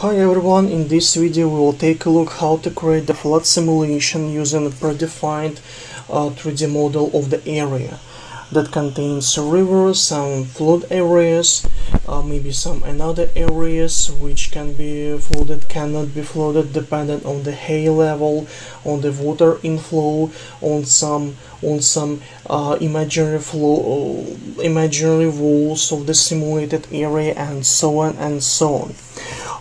Hi everyone, in this video we will take a look how to create the flood simulation using a predefined uh, 3D model of the area that contains rivers, some flood areas, uh, maybe some another areas which can be flooded, cannot be flooded depending on the hay level, on the water inflow, on some on some uh, imaginary flow, uh, imaginary walls of the simulated area, and so on and so on.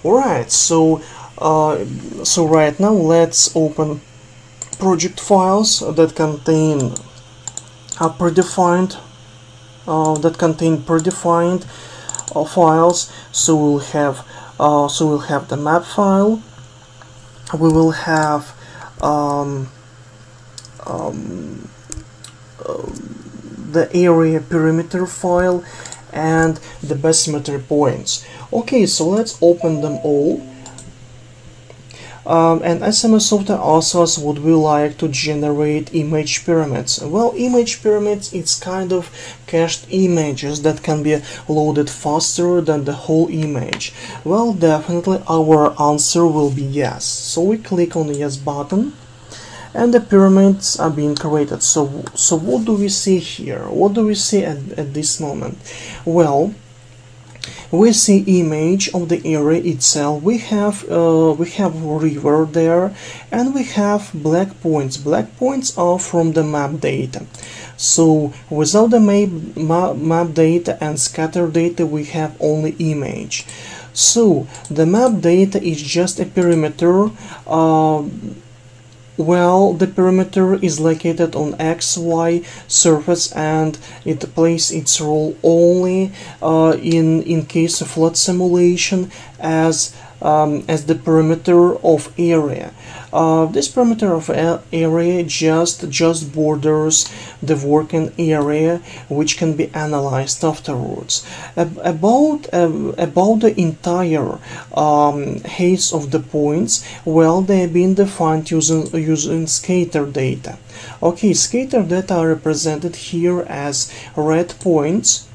Alright, so uh, so right now let's open project files that contain a predefined uh, that contain predefined uh, files. So we'll have uh, so we'll have the map file. We will have um, um, uh, the area perimeter file and the bathymetry points. Okay, so let's open them all. Um, and SMS software asks would we like to generate image pyramids. Well, image pyramids it's kind of cached images that can be loaded faster than the whole image. Well, definitely our answer will be yes. So we click on the yes button and the pyramids are being created. So, so what do we see here? What do we see at, at this moment? Well, we see image of the area itself. We have uh, we have river there and we have black points. Black points are from the map data. So without the map, map, map data and scatter data we have only image. So the map data is just a perimeter uh, well, the perimeter is located on XY surface and it plays its role only uh, in, in case of flood simulation as um, as the perimeter of area. Uh, this perimeter of area just just borders the working area, which can be analyzed afterwards. Ab about uh, about the entire um, haze of the points, well, they have been defined using using scatter data. Okay, scatter data are represented here as red points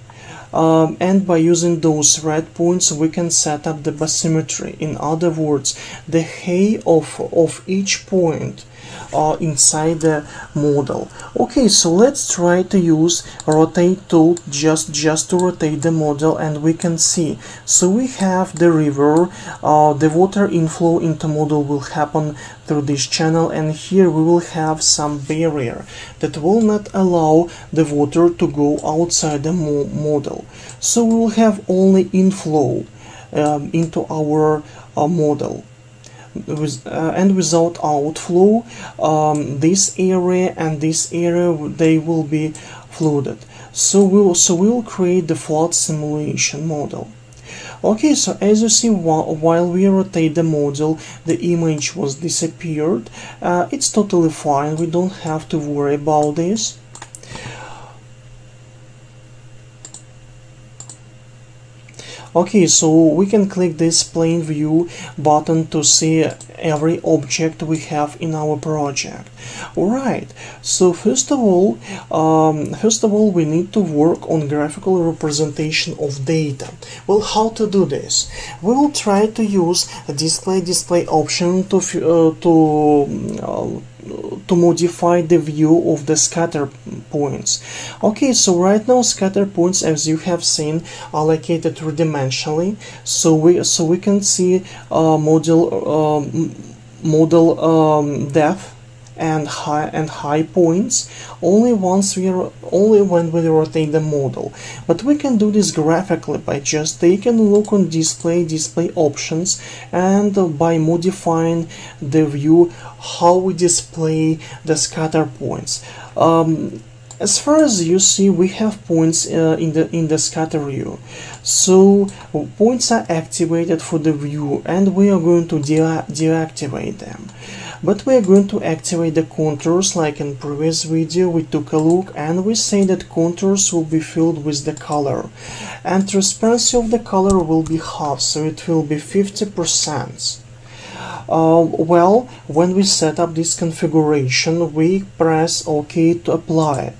um, and by using those red points we can set up the bathymetry. In other words the hay of, of each point uh, inside the model. Okay so let's try to use rotate tool just just to rotate the model and we can see. So we have the river uh, the water inflow into model will happen through this channel and here we will have some barrier that will not allow the water to go outside the mo model. So we will have only inflow um, into our uh, model with, uh, and without outflow um, this area and this area they will be flooded. So we will so we will create the flood simulation model. Okay so as you see while we rotate the model the image was disappeared. Uh, it's totally fine. We don't have to worry about this okay so we can click this plane view button to see every object we have in our project. Alright, so first of all um, first of all we need to work on graphical representation of data. Well how to do this? We will try to use a display display option to uh, to uh, to modify the view of the scatter points. Okay, so right now scatter points, as you have seen, are located three-dimensionally. So we so we can see uh, model um, model um, depth and high and high points. Only once we are only when we rotate the model. But we can do this graphically by just taking a look on display display options and by modifying the view how we display the scatter points. Um, as far as you see we have points uh, in the in the scatter view so points are activated for the view and we are going to de deactivate them. But we are going to activate the contours like in previous video we took a look and we say that contours will be filled with the color. And transparency of the color will be half so it will be 50 percent. Uh, well when we set up this configuration we press ok to apply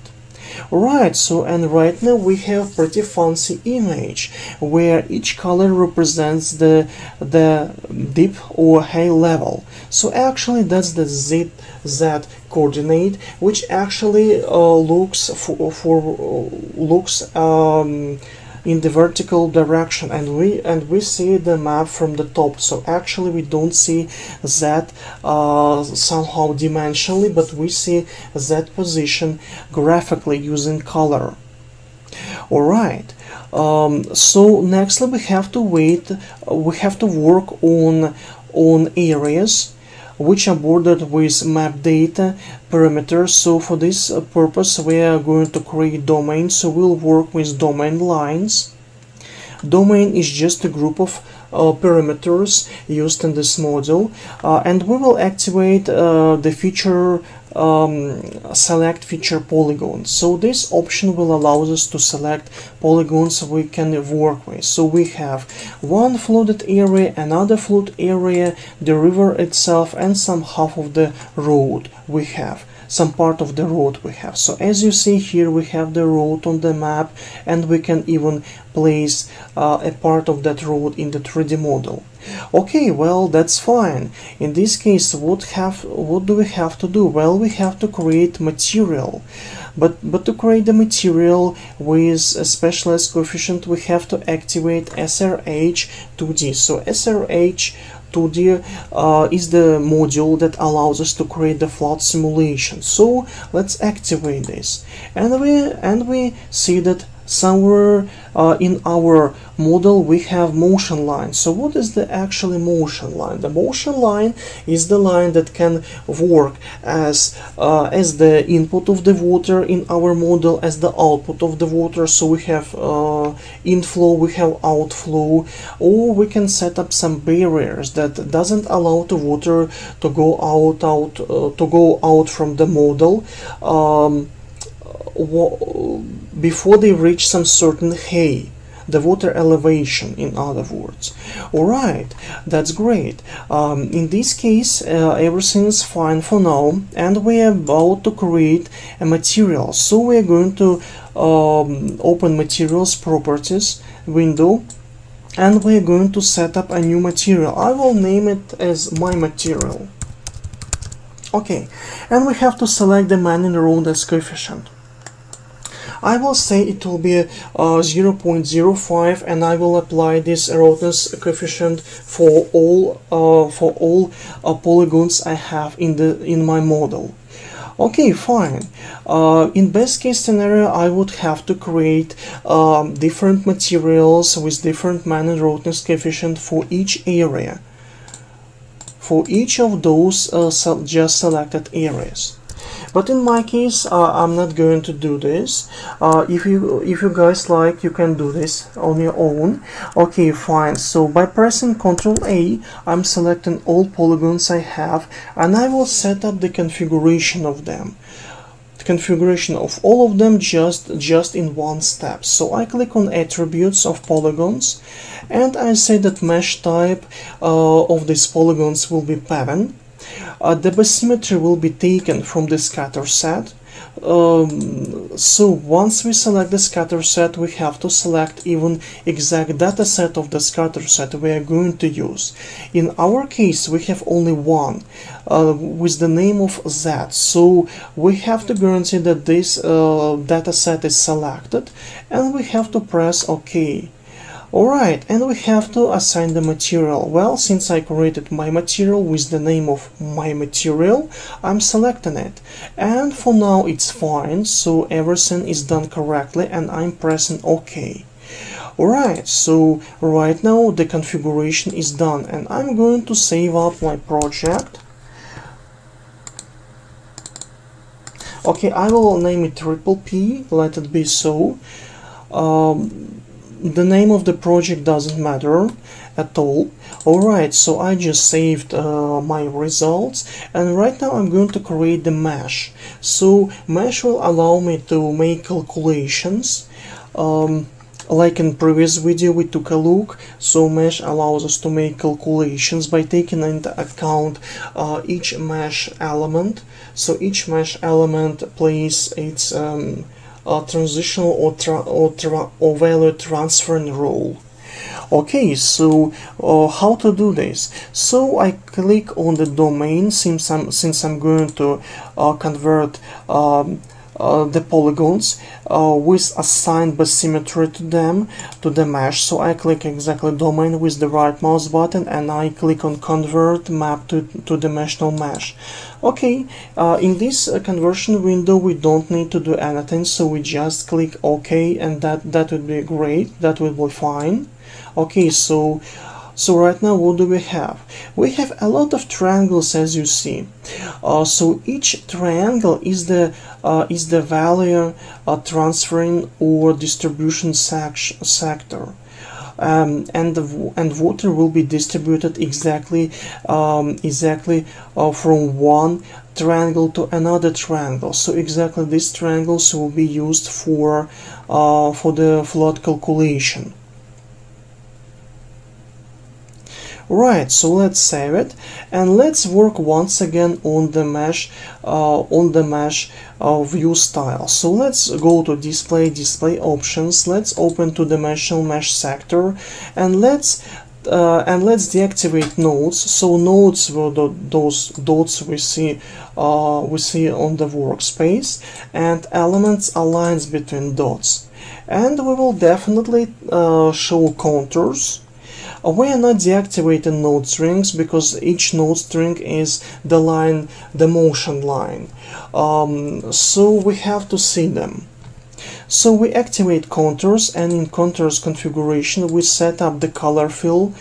Right, so and right now we have pretty fancy image where each color represents the the deep or high level. So actually that's the Z Z coordinate which actually uh, looks for, for uh, looks um, in the vertical direction and we and we see the map from the top. So actually we don't see that uh, somehow dimensionally but we see that position graphically using color. Alright um, so nextly we have to wait we have to work on on areas which are bordered with map data parameters. So for this purpose we are going to create domains. So we'll work with domain lines. Domain is just a group of uh, parameters used in this module. Uh, and we will activate uh, the feature um, select feature polygons. So this option will allow us to select polygons we can work with. So we have one flooded area, another flood area, the river itself and some half of the road we have some part of the road we have. So as you see here we have the road on the map and we can even place uh, a part of that road in the 3D model. Okay, well that's fine. In this case what have what do we have to do? Well we have to create material. But but to create the material with a specialized coefficient we have to activate SRH 2D. So SRH 2D uh, is the module that allows us to create the flood simulation. So let's activate this, and we and we see that somewhere uh, in our model we have motion line. So what is the actually motion line? The motion line is the line that can work as uh, as the input of the water in our model as the output of the water. So we have uh, inflow we have outflow. Or we can set up some barriers that doesn't allow the water to go out out uh, to go out from the model. Um, before they reach some certain hay the water elevation in other words. Alright that's great. Um, in this case uh, everything is fine for now and we are about to create a material. So we are going to um, open materials properties window and we're going to set up a new material. I will name it as my material. Okay and we have to select the Manning's roughness coefficient I will say it will be uh, 0.05 and I will apply this roughness coefficient for all uh, for all uh, polygons I have in the in my model. Okay, fine. Uh, in best case scenario, I would have to create um, different materials with different and roughness coefficient for each area. For each of those uh, just selected areas but in my case uh, I'm not going to do this. Uh, if you if you guys like you can do this on your own. Okay fine. So by pressing ctrl A I'm selecting all polygons I have and I will set up the configuration of them. The configuration of all of them just just in one step. So I click on attributes of polygons and I say that mesh type uh, of these polygons will be pattern the bathymetry will be taken from the scatter set. Um, so once we select the scatter set, we have to select even exact data set of the scatter set we are going to use. In our case, we have only one uh, with the name of Z. So we have to guarantee that this uh, data set is selected and we have to press OK. Alright, and we have to assign the material. Well, since I created my material with the name of my material, I'm selecting it. And for now it's fine, so everything is done correctly and I'm pressing OK. Alright, so right now the configuration is done and I'm going to save up my project. Okay, I will name it triple P, let it be so. Um, the name of the project doesn't matter at all. Alright so I just saved uh, my results and right now I'm going to create the mesh. So mesh will allow me to make calculations um, like in previous video we took a look. So mesh allows us to make calculations by taking into account uh, each mesh element. So each mesh element plays its um, uh, transitional or, tra or, tra or value transferring rule. Okay so uh, how to do this? So I click on the domain since I'm since I'm going to uh, convert um, uh, the polygons uh, with assigned bathymetry to them to the mesh. So I click exactly domain with the right mouse button and I click on convert map to, to dimensional mesh okay uh, in this uh, conversion window we don't need to do anything so we just click OK and that that would be great that will be fine okay so so right now what do we have? We have a lot of triangles as you see. Uh, so each triangle is the uh, is the value uh, transferring or distribution sector. Um, and the and water will be distributed exactly um, exactly uh, from one triangle to another triangle. So exactly these triangles will be used for uh, for the flood calculation Right, so let's save it and let's work once again on the mesh uh, on the mesh uh, view style. So let's go to display display options. Let's open to dimensional mesh sector and let's uh, and let's deactivate nodes. So nodes were the, those dots we see uh, we see on the workspace, and elements are lines between dots. And we will definitely uh, show contours we are not deactivating node strings because each node string is the line, the motion line. Um, so we have to see them. So we activate contours and in contours configuration we set up the color fill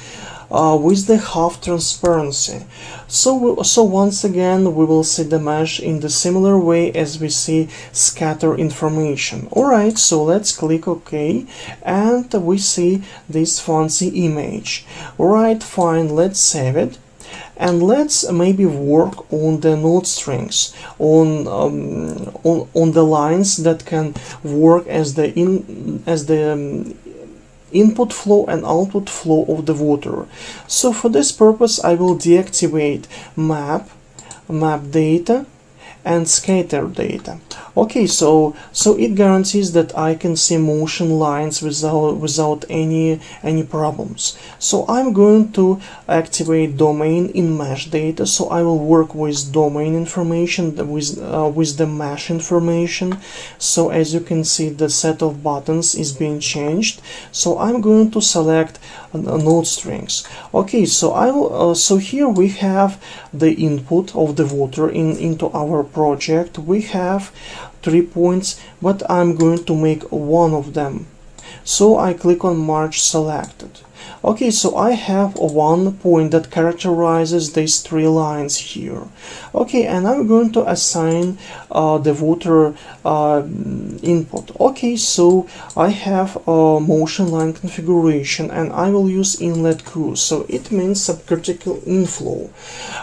uh, with the half transparency. So, so once again we will see the mesh in the similar way as we see scatter information. Alright, so let's click OK and we see this fancy image. Alright, fine, let's save it and let's maybe work on the node strings on um, on on the lines that can work as the in as the um, input flow and output flow of the water. So for this purpose I will deactivate map, map data and scatter data. Okay, so so it guarantees that I can see motion lines without without any any problems. So I'm going to activate domain in mesh data. So I will work with domain information with uh, with the mesh information. So as you can see, the set of buttons is being changed. So I'm going to select uh, node strings. Okay, so I will. Uh, so here we have the input of the water in into our project. We have three points but I'm going to make one of them so I click on merge selected Okay, so I have one point that characterizes these three lines here. Okay, and I'm going to assign uh, the water uh, input. Okay, so I have a motion line configuration and I will use inlet Q. So it means subcritical inflow,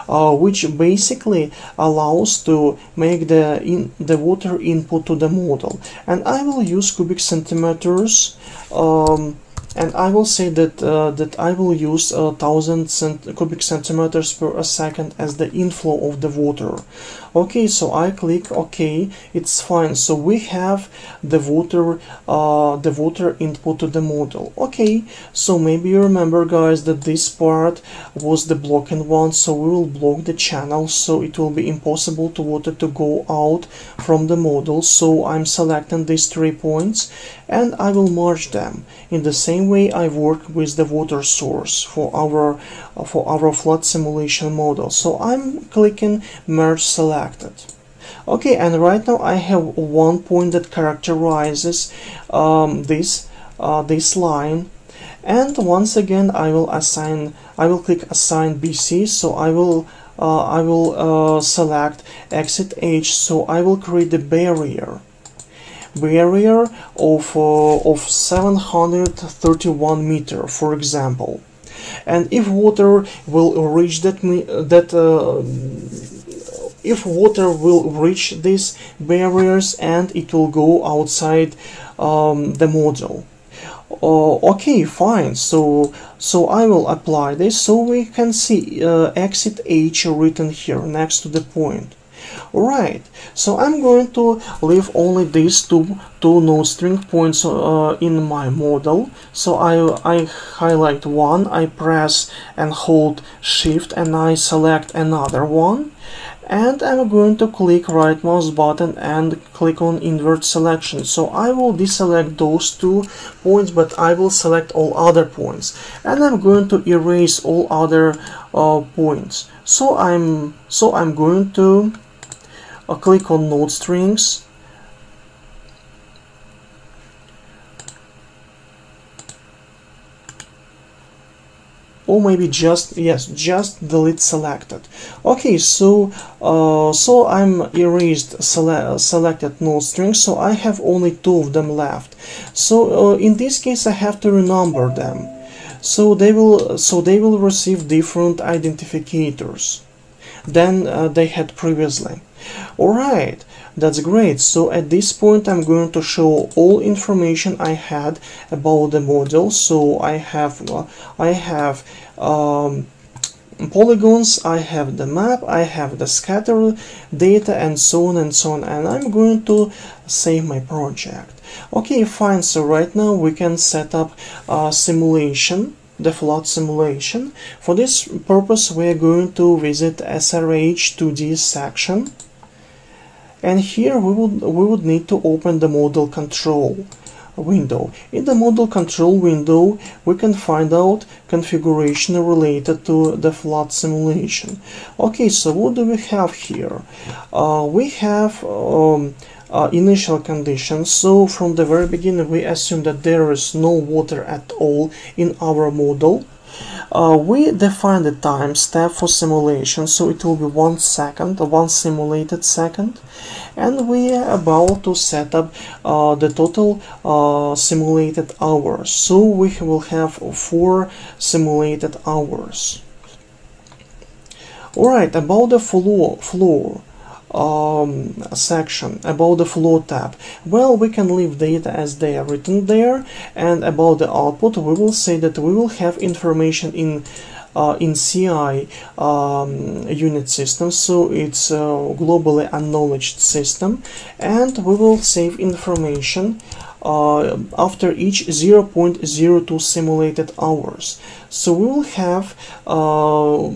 uh, which basically allows to make the, in, the water input to the model. And I will use cubic centimeters um, and I will say that uh, that I will use a thousand cent cubic centimeters per second as the inflow of the water okay so I click OK it's fine. So we have the water uh, the water input to the model. Okay so maybe you remember guys that this part was the blocking one so we will block the channel so it will be impossible to water to go out from the model. So I'm selecting these three points and I will merge them. In the same way I work with the water source for our for our flood simulation model. So I'm clicking merge selected. Okay and right now I have one point that characterizes um, this uh, this line. And once again I will assign I will click assign BC so I will uh, I will uh, select exit H. So I will create the barrier. Barrier of, uh, of 731 meter for example and if water will reach that that uh, if water will reach these barriers and it will go outside um, the model uh, okay fine. So so I will apply this so we can see uh, exit H written here next to the point right. So I'm going to leave only these two two node string points uh, in my model. So I, I highlight one, I press and hold shift and I select another one. And I'm going to click right mouse button and click on invert selection. So I will deselect those two points but I will select all other points. And I'm going to erase all other uh, points. So I'm so I'm going to uh, click on node strings. Or maybe just yes just delete selected. Okay so uh, so I'm erased sele selected node strings so I have only two of them left. So uh, in this case I have to renumber them. So they will so they will receive different identifiers than uh, they had previously alright that's great. So at this point I'm going to show all information I had about the model. So I have I have um, polygons I have the map I have the scatter data and so on and so on. And I'm going to save my project. Okay fine. So right now we can set up a simulation the flood simulation. For this purpose we are going to visit SRH 2D section and here we would we would need to open the model control window. In the model control window we can find out configuration related to the flood simulation. Okay so what do we have here? Uh, we have um, uh, initial conditions. So from the very beginning we assume that there is no water at all in our model uh, we define the time step for simulation, so it will be one second, one simulated second, and we are about to set up uh, the total uh, simulated hours. So we will have four simulated hours. Alright, about the floor, floor um, section about the flow tab. Well we can leave data as they are written there and about the output we will say that we will have information in uh, in SI um, unit system so it's a globally acknowledged system and we will save information uh, after each 0.02 simulated hours. So we will have uh,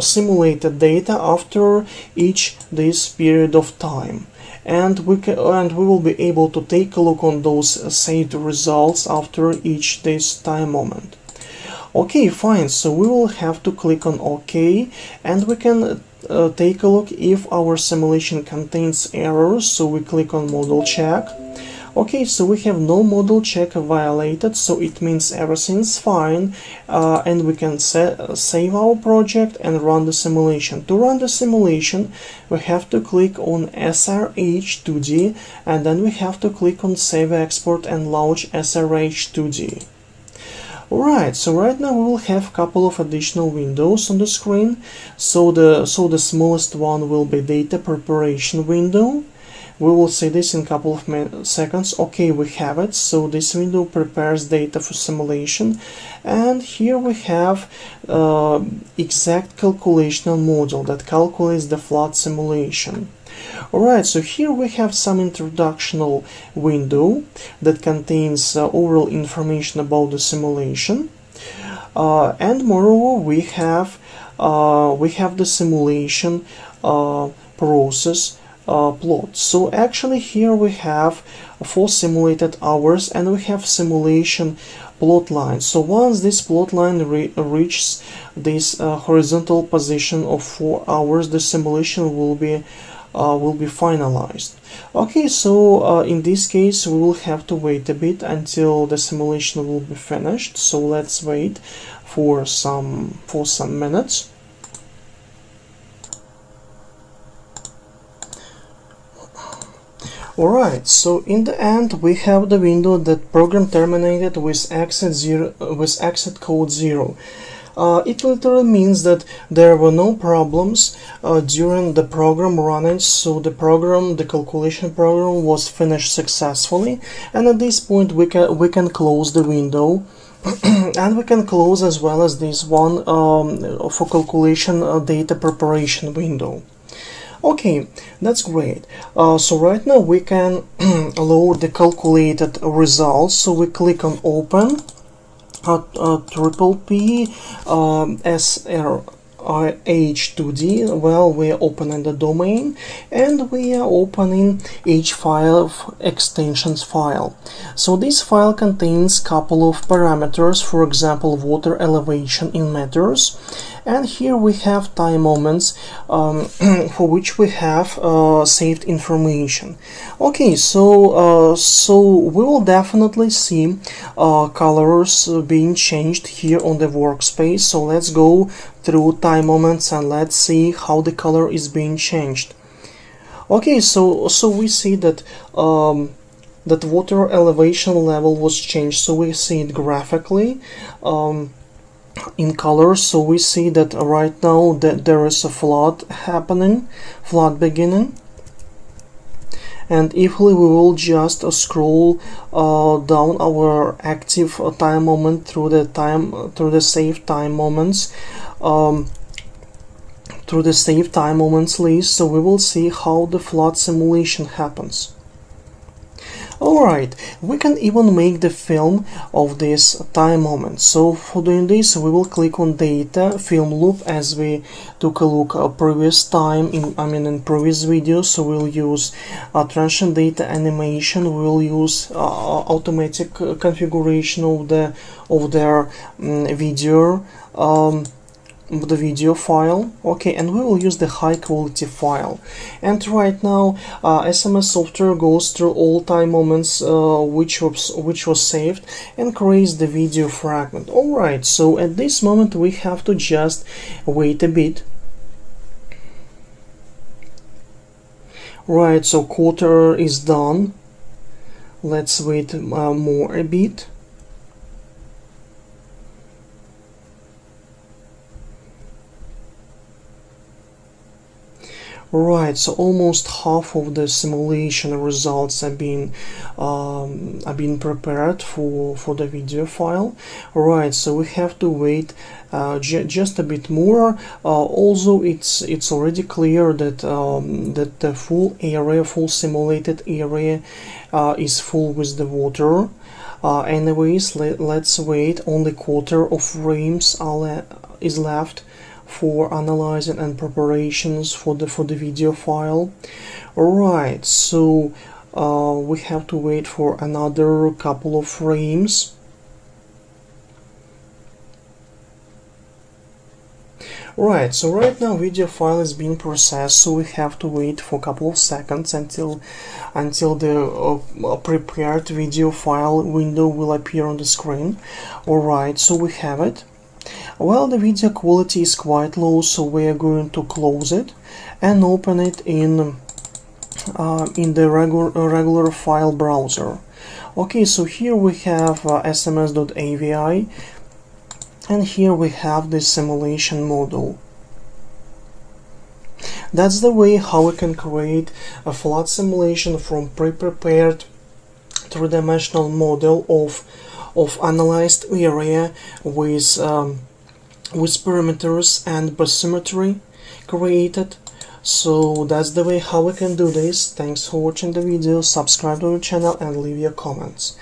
simulated data after each this period of time. And we can and we will be able to take a look on those saved results after each this time moment. Okay fine. So we will have to click on ok and we can uh, take a look if our simulation contains errors. So we click on model check Okay, so we have no model check violated, so it means everything's fine, uh, and we can save our project and run the simulation. To run the simulation, we have to click on SRH2D, and then we have to click on Save Export and launch SRH2D. Alright, so right now we will have a couple of additional windows on the screen. So the so the smallest one will be data preparation window we will see this in a couple of seconds. Okay we have it. So this window prepares data for simulation. And here we have uh, exact calculational model that calculates the flood simulation. Alright, so here we have some introductional window that contains uh, overall information about the simulation. Uh, and moreover we have uh, we have the simulation uh, process uh, plot. So actually here we have four simulated hours and we have simulation plot line. So once this plot line re reaches this uh, horizontal position of 4 hours, the simulation will be uh, will be finalized. Okay, so uh, in this case we will have to wait a bit until the simulation will be finished. So let's wait for some for some minutes. Alright, so in the end we have the window that program terminated with exit, zero, with exit code 0. Uh, it literally means that there were no problems uh, during the program running, so the program, the calculation program was finished successfully, and at this point we can, we can close the window and we can close as well as this one um, for calculation uh, data preparation window. Okay, that's great. Uh, so right now we can load the calculated results. So we click on open, uh, uh, triple P, um, SR, h2d well we are opening the domain and we are opening each file extensions file so this file contains couple of parameters for example water elevation in meters and here we have time moments um, for which we have uh, saved information. Okay so uh, so we will definitely see uh, colors being changed here on the workspace. So let's go through time moments and let's see how the color is being changed. Okay so so we see that um, that water elevation level was changed. So we see it graphically. Um, in colors so we see that right now that there is a flood happening flood beginning. And if we will just uh, scroll uh, down our active uh, time moment through the time through the save time moments um, through the save time moments list so we will see how the flood simulation happens Alright, we can even make the film of this time moment. So for doing this, we will click on data, film loop as we took a look at previous time, in, I mean in previous video. So we'll use uh, transition data animation, we will use uh, automatic configuration of the of their um, video. Um, the video file. Okay and we will use the high quality file. And right now uh, SMS software goes through all time moments uh, which was which was saved and creates the video fragment. Alright so at this moment we have to just wait a bit. Right so quarter is done. Let's wait uh, more a bit Right, so almost half of the simulation results have been um, have been prepared for for the video file. Right, so we have to wait uh, just a bit more. Uh, also, it's it's already clear that um, that the full area, full simulated area, uh, is full with the water. Uh, anyways, let, let's wait. Only quarter of frames are le is left for analyzing and preparations for the for the video file alright so uh, we have to wait for another couple of frames Right, so right now video file is being processed, so we have to wait for a couple of seconds until until the uh, prepared video file window will appear on the screen. Alright, so we have it. Well, the video quality is quite low, so we are going to close it and open it in uh, in the regular, regular file browser. Okay, so here we have uh, sms.avi and here we have the simulation model. That's the way how we can create a flood simulation from pre-prepared three-dimensional model of of analyzed area with um, with parameters and bathymetry created. So that's the way how we can do this. Thanks for watching the video. Subscribe to the channel and leave your comments